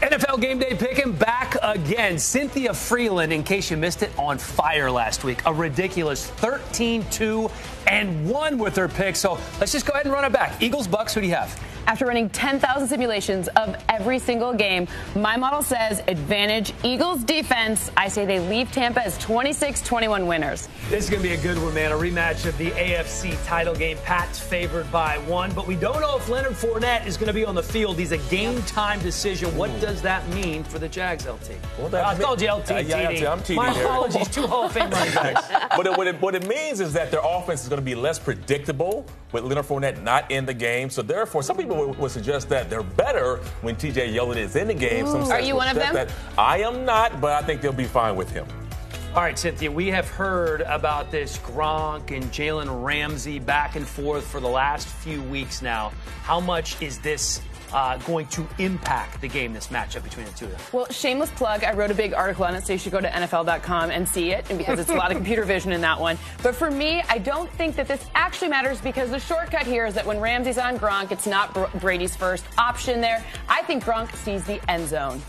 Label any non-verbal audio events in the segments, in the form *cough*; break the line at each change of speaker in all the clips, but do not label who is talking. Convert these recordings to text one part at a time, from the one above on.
NFL game day picking back again. Cynthia Frelund, in case you missed it, on fire last week. A ridiculous 13 2 and 1 with her pick. So let's just go ahead and run it back. Eagles, Bucks, who do you have?
After running 10,000 simulations of every single game, my model says advantage Eagles defense. I say they leave Tampa as 26 21 winners.
This is going to be a good one, man. A rematch of the AFC title game. Pat's favored by one, but we don't know if Leonard Fournette is going to be on the field. He's a game time decision. What does that mean for the Jags, LT?
Well, that
I told you LT.
Uh, yeah,
TD.
I'm TD
My
here.
apologies. Two Hall of Fame running backs. *laughs*
but it, what, it, what it means is that their offense is going to be less predictable with Leonard Fournette not in the game. So therefore, some people would, would suggest that they're better when TJ Yeldon is in the game. Some
Are you one of them?
That. I am not, but I think they'll be fine with him.
All right, Cynthia, we have heard about this Gronk and Jalen Ramsey back and forth for the last few weeks now. How much is this uh, going to impact the game, this matchup between the two of them?
Well, shameless plug. I wrote a big article on it, so you should go to NFL.com and see it, and because it's a lot of *laughs* computer vision in that one. But for me, I don't think that this actually matters because the shortcut here is that when Ramsey's on Gronk, it's not Br- Brady's first option there. I think Gronk sees the end zone.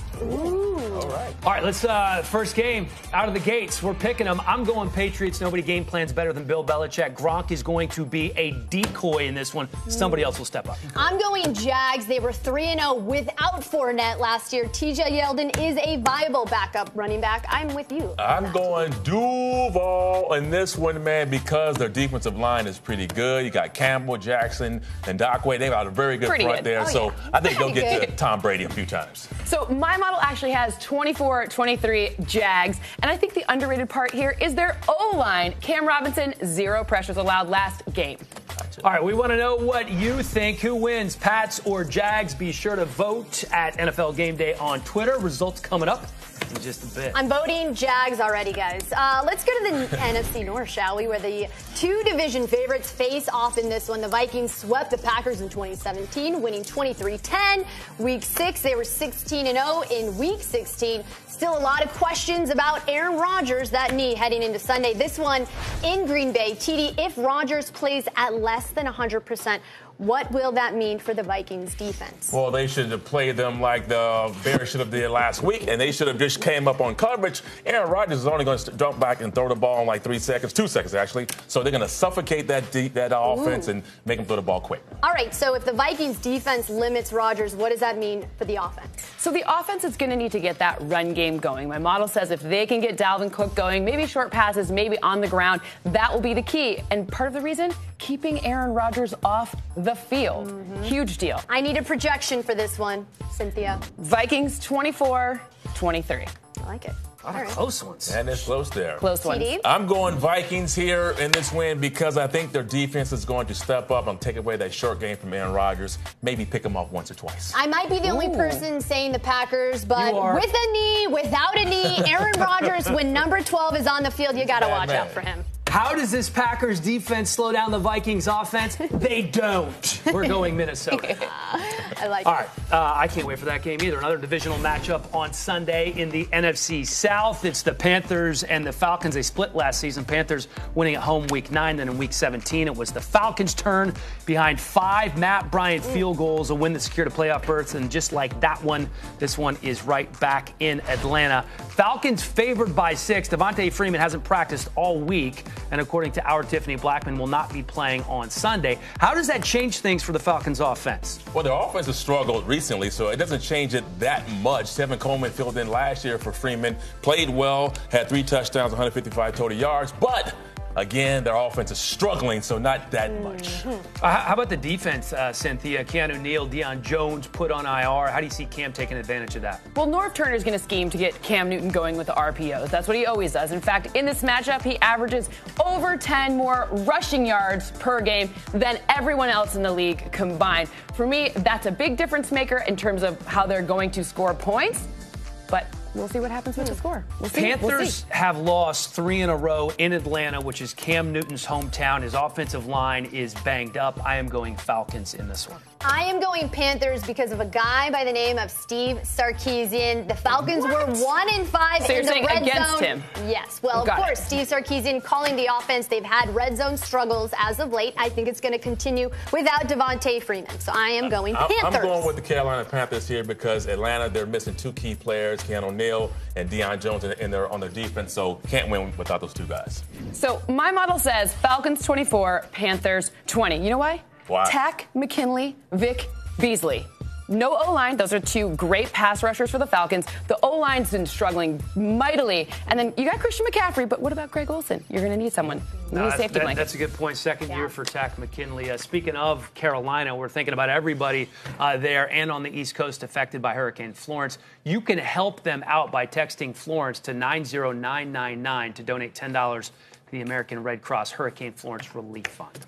All right.
All right, let's uh, first game out of the gates. We're picking them. I'm going Patriots. Nobody game plans better than Bill Belichick. Gronk is going to be a decoy in this one. Somebody else will step up.
I'm going Jags. They were 3 0 without Fournette last year. TJ Yeldon is a viable backup running back. I'm with you.
I'm going Duval in this one, man, because their defensive line is pretty good. You got Campbell, Jackson, and Ngakoue. They've got a very good
Pretty
front
good.
there.
Oh,
so
yeah.
I think they'll
Very
get to. Tom Brady a few times.
So my model actually has 24 23 Jags. And I think the underrated part here is their O line. Cam Robinson, zero pressures allowed last game.
All right, we want to know what you think. Who wins, Pats or Jags? Be sure to vote at NFL Game Day on Twitter. Results coming up in just a bit.
I'm voting Jags already, guys. Uh, let's go to the *laughs* NFC North, shall we? Where the two division favorites face off in this one. The Vikings swept the Packers in 2017, winning 23-10. Week six, they were 16 0 in Week 16. Still a lot of questions about Aaron Rodgers, that knee heading into Sunday. This one in Green Bay. TD, if Rodgers plays at less than 100 percent. What will that mean for the Vikings defense?
Well, they should have played them like the Bears should have did last week, and they should have just came up on coverage. Aaron Rodgers is only going to jump back and throw the ball in like three seconds, two seconds actually. So they're going to suffocate that deep, that offense and make them throw the ball quick.
All right, so if the Vikings defense limits Rodgers, what does that mean for the offense?
So the offense is going to need to get that run game going. My model says if they can get Dalvin Cook going, maybe short passes, maybe on the ground, that will be the key. And part of the reason, keeping Aaron Rodgers off the field. Huge deal.
I need a projection for this one, Cynthia.
Vikings 24 23.
I like it.
A lot
All
of
right.
close ones.
And it's close there.
Close one.
TD?
I'm going Vikings here in this win because I think their defense is going to step up and take away that short game from Aaron Rodgers. Maybe pick him off once or twice.
I might be the only person saying the Packers, but with a knee, without a knee, Aaron Rodgers, when number 12 is on the field, you got to watch
man.
out for him.
How does this Packers defense slow down the Vikings offense? They don't. We're going Minnesota. *laughs*
I like
All
it.
right, uh, I can't wait for that game either. Another divisional matchup on Sunday in the NFC South. It's the Panthers and the Falcons. They split last season. Panthers winning at home week nine, then in week 17, it was the Falcons' turn behind five Matt Bryant field goals, a win that secured a playoff berth. And just like that one, this one is right back in Atlanta. Falcons favored by six. Devonta Freeman hasn't practiced all week, and according to our Tiffany Blackmon, will not be playing on Sunday. How does that change things for the Falcons offense?
Well, their offense has struggled recently, so it doesn't change it that much. Tevin Coleman filled in last year for Freeman, played well, had three touchdowns, 155 total yards, but again, their offense is struggling, so not that much.
Uh, how about the defense, uh, Cynthia? Keanu Neal, Deion Jones put on IR. How do you see Cam taking advantage of that?
Well, Norv Turner is going to scheme to get Cam Newton going with the RPOs. That's what he always does. In fact, in this matchup, he averages over 10 more rushing yards per game than everyone else in the league combined. For me, that's a big difference maker in terms of how they're going to score points. But we'll see what happens with the hmm. score. We'll see. We'll
Panthers
see.
have lost three in a row in Atlanta, which is Cam Newton's hometown. His offensive line is banged up. I am going Falcons in this one.
I am going Panthers because of a guy by the name of Steve Sarkisian. The Falcons
What?
were one in five
So
in
you're
the
saying
red
against
zone.
him?
Yes. Well,
Got
of
it.
course, Steve Sarkisian calling the offense. They've had red zone struggles as of late. I think it's going to continue without Devonta Freeman. So I am going
I'm,
Panthers.
I'm going with the Carolina Panthers here because Atlanta, they're missing two key players, Keanu Neal and Deion Jones, in, in their, on their defense, so can't win without those two guys.
So my model says Falcons 24, Panthers 20. You know why?
Why?
Takk, McKinley, Vic, Beasley. No O line. Those are two great pass rushers for the Falcons. The O line's been struggling mightily. And then you got Christian McCaffrey, but what about Greg Olsen? You're going to need someone. You need
Uh,
a safety
that-
blanket.
that's a good point. Second
Yeah.
year for Takk McKinley. Uh, speaking of Carolina, we're thinking about everybody uh, there and on the East Coast affected by Hurricane Florence. You can help them out by texting Florence to 90999 to donate $10 to the American Red Cross Hurricane Florence Relief Fund.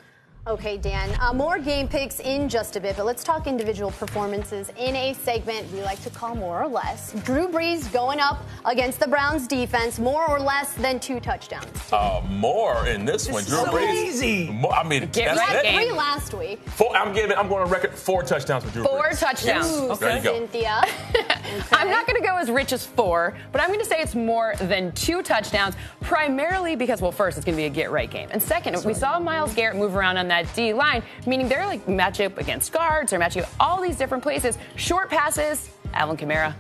Okay, Dan. Uh, more game picks in just a bit, but let's talk individual performances in a segment we like to call more or less. Drew Brees going up against the Browns defense, more or less than two touchdowns.
Uh, more in this, one. Drew
so
Brees.
easy.
More, I mean,
Get
that's
right,
that-
Three last week.
Four, I'm giving. I'm going to record four touchdowns for Drew
Four
Brees.
touchdowns.
Ooh,
There you go.
Cynthia. *laughs*
I'm not going to go as rich as four, but I'm going to say it's more than two touchdowns, primarily because, well, first, it's going to be a get right game. And second, we saw Myles Garrett move around on that D line, meaning they're like match up against guards or matching up all these different places. Short passes, Alvin Kamara,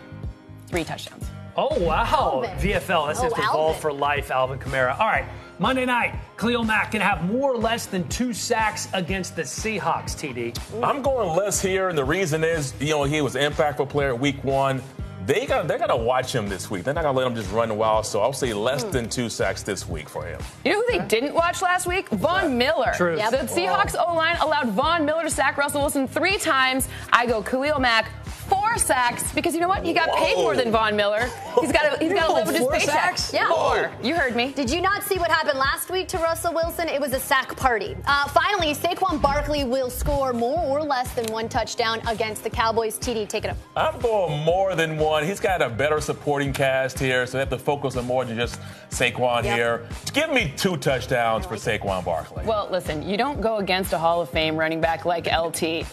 three touchdowns.
Oh, wow.
Alvin.
VFL, that stands
Oh,
for Ball for Life, Alvin Kamara. All right, Monday night, Khalil Mack can have more or less than two sacks against the Seahawks, TD.
I'm going less here, and the reason is, you know, he was an impactful player week one. They got they got to watch him this week. They're not gonna let him just run wild. So I'll say less than two sacks this week for him.
You know who they didn't watch last week? Von Miller.
True.
Yep.
The Seahawks O line allowed Von Miller to sack Russell Wilson three times. I go Khalil Mack. Four sacks because you know what? He got paid
Whoa.
more than Von Miller. He's got to he's got to
Whoa,
live with his *laughs*
four
paycheck.
sacks?
Yeah.
Four. You heard me.
Did you not see what happened last week to Russell Wilson? It was a sack party. Uh, finally, Saquon Barkley will score more or less than one touchdown against the Cowboys. TD, take it up.
I'm going more than one. He's got a better supporting cast here, so they have to focus on more than just Saquon
Yep.
here. Give me two touchdowns for Saquon Barkley.
Well, listen, you don't go against a Hall of Fame running back like LT.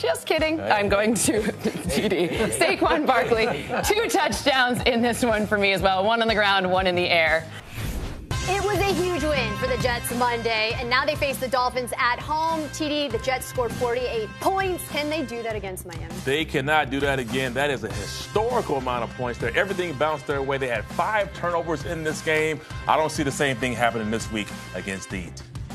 Just kidding. I'm going to *laughs* TD. Saquon Barkley, two touchdowns in this one for me as well. One on the ground, one in the air.
It was a huge win for the Jets Monday, and now they face the Dolphins at home. TD, the Jets scored 48 points. Can they do that against Miami?
They cannot do that again. That is a historical amount of points there. Everything bounced their way. They had five turnovers in this game. I don't see the same thing happening this week against the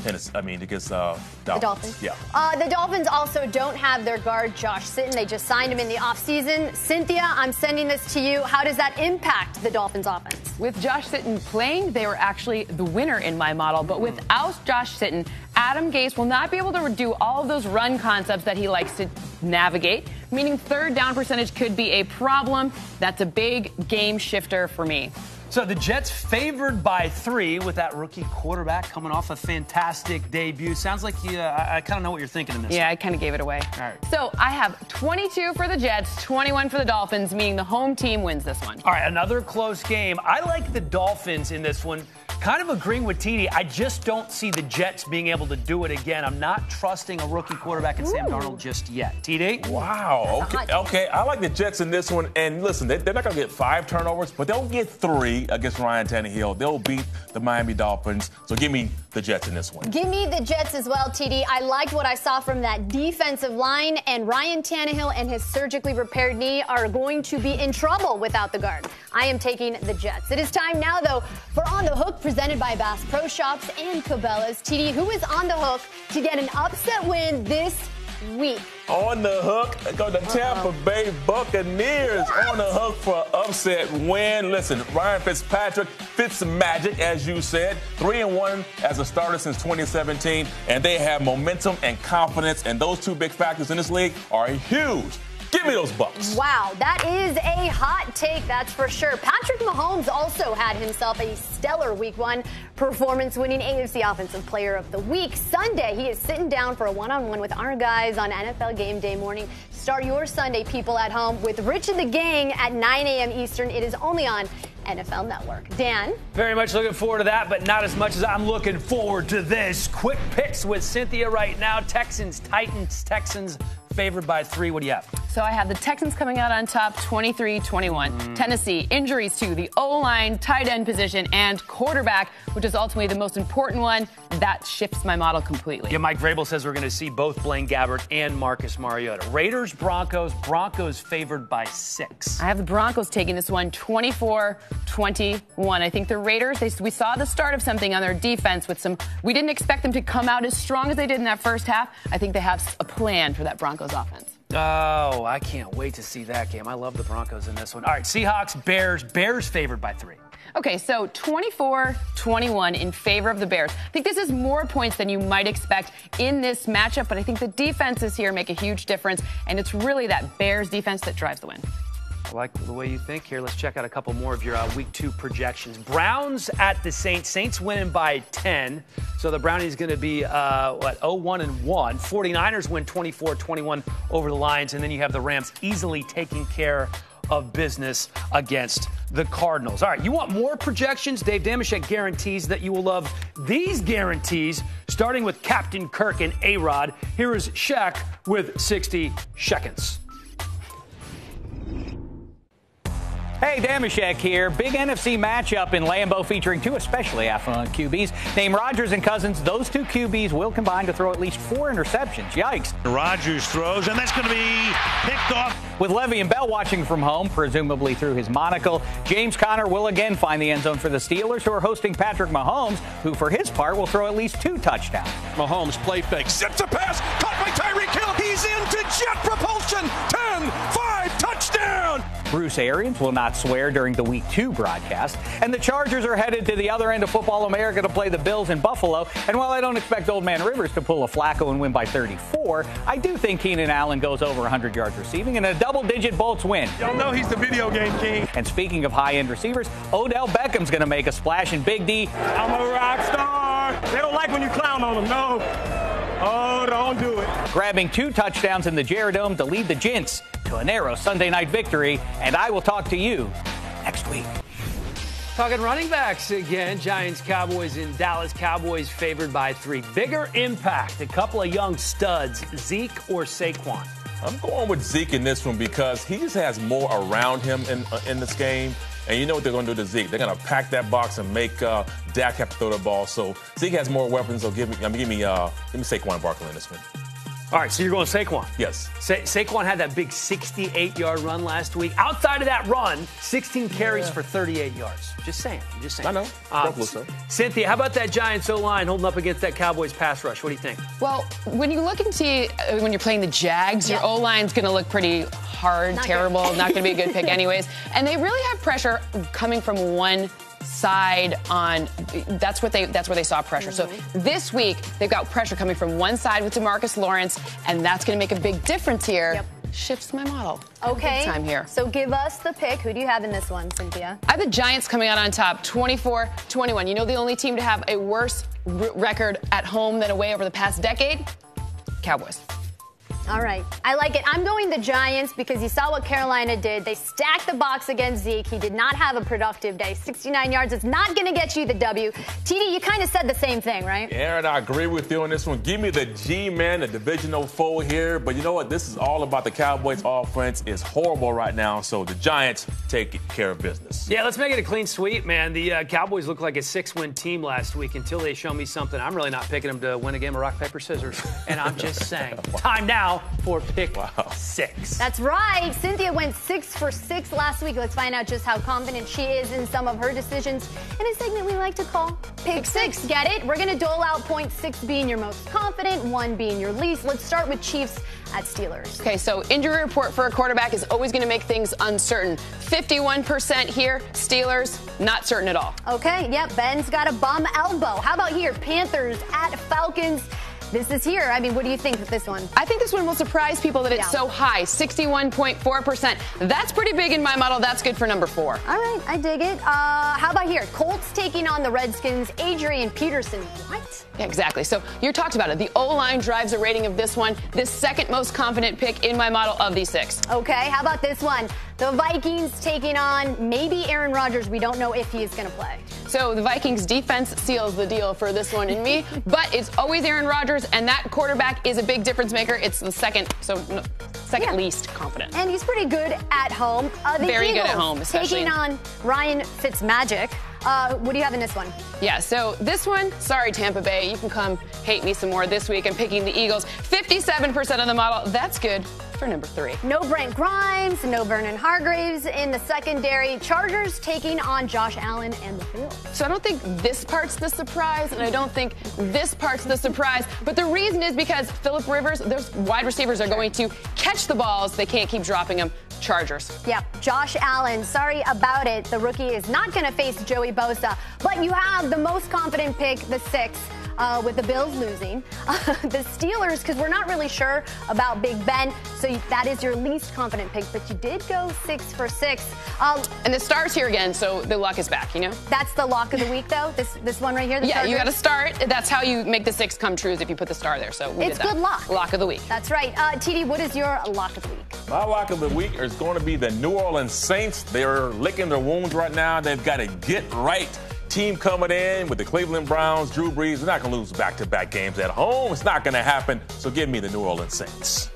Tennessee. I mean, against uh, Dolphins.
The Dolphins.
Yeah.
Uh, the Dolphins also don't have their guard, Josh Sitton. They just signed him in the offseason. Cynthia, I'm sending this to you. How does that impact the Dolphins offense?
With Josh Sitton playing, they were actually the winner in my model. But without Josh Sitton, Adam Gase will not be able to do all of those run concepts that he likes to navigate, meaning third down percentage could be a problem. That's a big game shifter for me.
So the Jets favored by three with that rookie quarterback coming off a fantastic debut. Sounds like you, uh, I, I kind of know what you're thinking in this.
Yeah, I kind of gave it away.
All right.
So I have 22 for the Jets, 21 for the Dolphins, meaning the home team wins this one.
All right, another close game. I like the Dolphins in this one. Kind of agreeing with TD. I just don't see the Jets being able to do it again. I'm not trusting a rookie quarterback in Sam
Ooh.
Darnold just yet. TD?
Wow. Okay. Okay. I like the Jets in this one. And listen, they, they're not going to get five turnovers, but they'll get three against Ryan Tannehill. They'll beat the Miami Dolphins. So give me the Jets in this one.
Give me the Jets as well, TD. I liked what I saw from that defensive line, and Ryan Tannehill and his surgically repaired knee are going to be in trouble without the guard. I am taking the Jets. It is time now, though, for On the Hook, presented by Bass Pro Shops and Cabela's. TD, who is on the hook to get an upset win this week?
On the hook, go the uh-huh. Tampa Bay Buccaneers on the hook for an upset win. Listen, Ryan Fitzpatrick Fitzmagic, as you said, three and one as a starter since 2017, and they have momentum and confidence, and those two big factors in this league are huge. Give me those Bucks.
Wow, that is a hot take, that's for sure. Patrick Mahomes also had himself a stellar week one performance, winning AFC Offensive Player of the Week. Sunday, he is sitting down for a one on one with our guys on NFL Game Day morning. Start your Sunday, people at home, with Rich and the Gang at 9 a.m. Eastern. It is only on NFL Network. Dan?
Very much looking forward to that, but not as much as I'm looking forward to this. Quick picks with Cynthia right now. Texans, Titans, Texans, favored by three. What do you have?
So I have the Texans coming out on top 23 21. Mm. Tennessee, injuries to the O line, tight end position, and quarterback, which is ultimately the most important one. That shifts my model completely.
Yeah, Mike Vrabel says we're going to see both Blaine Gabbert and Marcus Mariota. Raiders, Broncos, Broncos favored by six.
I have the Broncos taking this one 24 21. I think the Raiders, they, we saw the start of something on their defense with some, we didn't expect them to come out as strong as they did in that first half. I think they have a plan for that Broncos offense.
Oh, I can't wait to see that game. I love the Broncos in this one. All right, Seahawks, Bears. Bears favored by three.
Okay, so 24 21 in favor of the Bears. I think this is more points than you might expect in this matchup, but I think the defenses here make a huge difference, and it's really that Bears defense that drives the win.
I like the way you think here. Let's check out a couple more of your uh, week two projections. Browns at the Saints. Saints winning by 10. So the Brownies going to be, uh, what, 0 1 and 1. 49ers win 24 21 over the Lions. And then you have the Rams easily taking care of business against the Cardinals. All right, you want more projections? Dave Dameshek guarantees that you will love these guarantees, starting with Captain Kirk and A Rod. Here is Shek with 60 seconds.
Hey, Dameshek here. Big NFC matchup in Lambeau featuring two especially affluent QBs named Rodgers and Cousins. Those two QBs will combine to throw at least four interceptions. Yikes.
Rodgers throws, and that's going to be picked off.
With Le'Veon Bell watching from home, presumably through his monocle, James Conner will again find the end zone for the Steelers, who are hosting Patrick Mahomes, who for his part will throw at least two touchdowns.
Mahomes play fake, zips a pass, caught by Tyreek Hill. He's into jet propulsion. 10, 5, touchdown.
Bruce Arians will not swear during the Week 2 broadcast. And the Chargers are headed to the other end of football America to play the Bills in Buffalo. And while I don't expect Old Man Rivers to pull a Flacco and win by 34, I do think Keenan Allen goes over 100 yards receiving and a double-digit Bolts win.
Y'all know he's the video game king.
And speaking of high-end receivers, Odell Beckham's going to make a splash in Big D.
I'm a rock star. They don't like when you clown on them, no. Oh, don't do it.
Grabbing two touchdowns in the Dome to lead the Gents to a narrow Sunday night victory. And I will talk to you next week.
Talking running backs again. Giants, Cowboys in Dallas. Cowboys favored by three. Bigger impact. A couple of young studs, Zeke or Saquon.
I'm going with Zeke in this one because he just has more around him in uh, in this game. And you know what they're going to do to Zeke? They're going to pack that box and make uh, Dak have to throw the ball. So Zeke has more weapons. So give me, I mean, give me, uh, give me Saquon Barkley in this one.
All right, so you're going Saquon.
Yes.
Sa- Saquon had that big 68-yard run last week. Outside of that run, 16 carries yeah. for 38 yards. Just saying. Just saying.
I know. Uh,
Cynthia, how about that Giants O-line holding up against that Cowboys pass rush? What do you think?
Well, when you look and see uh, when you're playing the Jags, your O-line's going to look pretty hard, not terrible, good. not going to be a good pick *laughs* anyways. And they really have pressure coming from one side on that's what they that's where they saw pressure. Mm-hmm. So this week they've got pressure coming from one side with Demarcus Lawrence, and that's going to make a big difference here. Yep. Shifts my model.
Okay.
Time here.
So give us the pick. Who do you have in this one, Cynthia?
I have the Giants coming out on top, 24-21. You know the only team to have a worse r- record at home than away over the past decade? Cowboys.
All right. I like it. I'm going the Giants because you saw what Carolina did. They stacked the box against Zeke. He did not have a productive day. 69 yards. It's not going to get you the W. TD, you kind of said the same thing, right?
Erin, I agree with you on this one. Give me the G man, the divisional foe here. But you know what? This is all about the Cowboys offense. is horrible right now. So the Giants take care of business.
Yeah, let's make it a clean sweep, man. The uh, Cowboys look like a six-win team last week until they show me something. I'm really not picking them to win a game of rock paper scissors. And I'm just saying, *laughs* time now for pick wow. six.
That's right. Cynthia went six for six last week. Let's find out just how confident she is in some of her decisions in a segment we like to call Pick Six. Get it? We're going to dole out point six being your most confident, one being your least. Let's start with Chiefs at Steelers.
Okay, so injury report for a quarterback is always going to make things uncertain. 51% here, Steelers, not certain at all.
Okay, yep, Ben's got a bum elbow. How about here? Panthers at Falcons. This is here. I mean, what do you think of this one?
I think this one will surprise people that it's yeah. so high 61.4%. That's pretty big in my model. That's good for number four.
All right, I dig it. Uh, how about here? Colts taking on the Redskins. Adrian Peterson. What?
Yeah, exactly. So you talked about it. The O line drives a rating of this one, the second most confident pick in my model of these six.
Okay, how about this one? The Vikings taking on maybe Aaron Rodgers. We don't know if he is going to play.
So the Vikings defense seals the deal for this one in me, *laughs* but it's always Aaron Rodgers, and that quarterback is a big difference maker. It's the second, so no, second
Yeah.
least confident.
And he's pretty good at home. Uh,
Very good at home, especially
taking on Ryan Fitzmagic. Uh, what do you have in this one?
Yeah, so this one, sorry, Tampa Bay, you can come hate me some more this week. I'm picking the Eagles. 57% of the model. That's good for number three.
No Brent Grimes, no Vernon Hargreaves in the secondary. Chargers taking on Josh Allen and the Bills.
So I don't think this part's the surprise, and I don't think this part's the surprise. But the reason is because Philip Rivers, those wide receivers are going to catch the balls. They can't keep dropping them. Chargers.
Yeah, Josh Allen. Sorry about it. The rookie is not going to face Joey Bosa, but you have the most confident pick, the six. Uh, with the Bills losing, *laughs* the Steelers, because we're not really sure about Big Ben, so you, that is your least confident pick. But you did go six for six. Um,
And the stars here again, so the luck is back, you know?
that's the lock of the week, though. This this one right here. The
Yeah, you got to start. That's how you make the six come true is if you put the star there. So we
It's
did that.
good luck.
Lock of the week.
That's right. Uh, TD, what is your lock of the week?
My lock of the week is going to be the New Orleans Saints. They're licking their wounds right now. They've got to get right team coming in with the Cleveland Browns, Drew Brees. They're not going to lose back to back games at home. It's not going to happen. So give me the New Orleans Saints.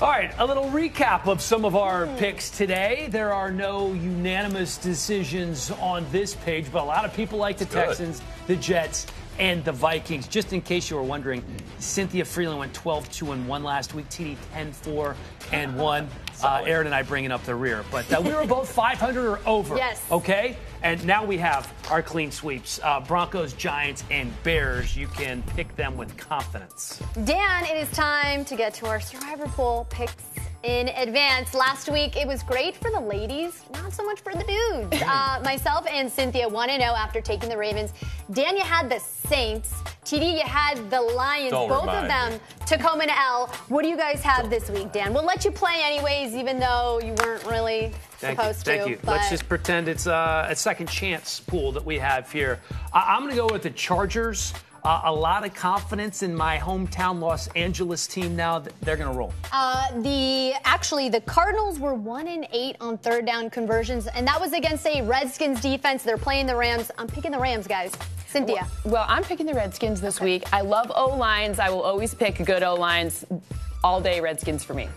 All right, a little recap of some of our picks today. There are no unanimous decisions on this page, but a lot of people like the Texans, the Jets, and the Vikings. Just in case you were wondering, Cynthia Frelund went 12 2 and 1 last week, TD 10 4 and 1. Uh, Erin and I bringing up the rear. But uh, we were both *laughs* 500 or over.
Yes.
Okay? And now we have our clean sweeps uh, Broncos, Giants, and Bears. You can pick them with confidence.
Dan, it is time to get to our Survivor Pool picks in advance. Last week, it was great for the ladies, not so much for the dudes. *clears throat* Uh, myself and Cynthia 1 0 after taking the Ravens. Dan, you had the Saints. TD, you had the Lions,
Don't
both of them.
me.
Tacoma and L. What do you guys have this week, Dan? We'll let you play anyways, even though you weren't really
Thank
supposed
you. Thank
to.
you.
but-
Let's just pretend it's uh, a second chance pool that we have here. I- I'm going to go with the Chargers. Uh, a lot of confidence in my hometown Los Angeles team now. They're going to roll.
Uh, the actually the Cardinals were one and eight on third down conversions, and that was against a Redskins defense. They're playing the Rams. I'm picking the Rams, guys. Cynthia.
Well, I'm picking the Redskins this week. I love O lines. I will always pick good O lines all day Redskins for me.